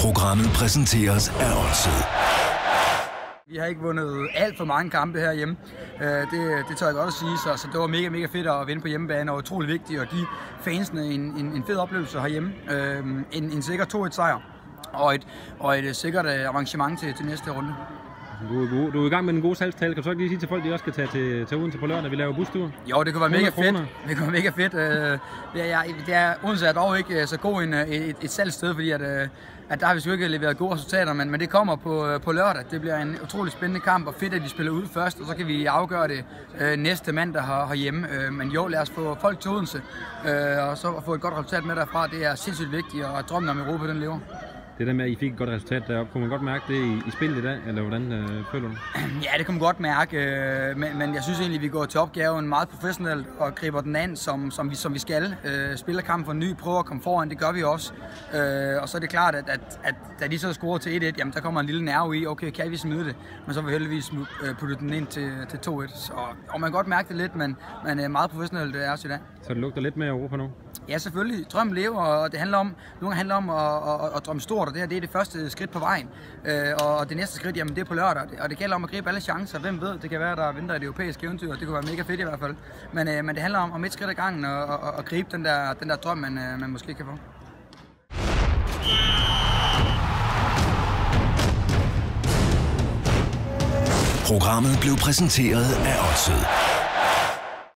Programmet præsenteres af Odset. Vi har ikke vundet alt for mange kampe herhjemme. Øh, det, det tør jeg godt at sige, så, så det var mega, mega fedt at vinde på hjemmebane, og utrolig vigtigt at give fansene en, en, en fed oplevelse herhjemme. Øh, en, en sikker 2-1 sejr, og et, og et sikkert øh, arrangement avancement til, til næste runde. Du, du, du er i gang med den gode salgstale. Kan du så ikke lige sige til folk, at de også skal tage til, til Odense på lørdag, vi laver bustur? Jo, det kunne være 100 mega fedt. Det kunne være mega fedt. Øh, Det er, det er, Odense er dog ikke øh, så god en, øh, et, et salgssted, fordi at, øh, at der har vi sgu ikke leveret gode resultater, men, men det kommer på, på lørdag. Det bliver en utrolig spændende kamp, og fedt, at vi spiller ud først, og så kan vi afgøre det øh, næste mandag her, herhjemme. Øh, Men jo, lad os få folk til Odense, øh, og så få et godt resultat med derfra. Det er sindssygt vigtigt, og drømmen om Europa, den lever. Det der med, at I fik et godt resultat deroppe, kunne man godt mærke det i, i spillet i dag, eller hvordan øh, føler du? Ja, det kan man godt mærke, øh, men, men jeg synes egentlig, at vi går til opgaven meget professionelt og griber den an, som, som, vi, som vi skal. Øh, spiller kampen for ny, prøver at komme foran, det gør vi også. Øh, og så er det klart, at, at, at da de så scorer til 1-1, jamen der kommer en lille nerve i, okay, kan vi smide det? Men så vil vi heldigvis øh, putte den ind til, til 2-1. Så, og man kan godt mærke det lidt, men, men øh, meget professionelt det er også i dag. Så det lugter lidt mere Europa nu. Ja, selvfølgelig. Drømmen lever, og det handler om, nogle handler om at, at, at, drømme stort, og det her det er det første skridt på vejen. Øh, og det næste skridt, jamen det er på lørdag, og det gælder om at gribe alle chancer. Hvem ved, det kan være, der venter et europæisk eventyr, og det kunne være mega fedt i hvert fald. Men, øh, men det handler om, om et skridt ad gangen, og, og, og gribe den der, den der drøm, man, øh, man måske kan få. Programmet blev præsenteret af Odset.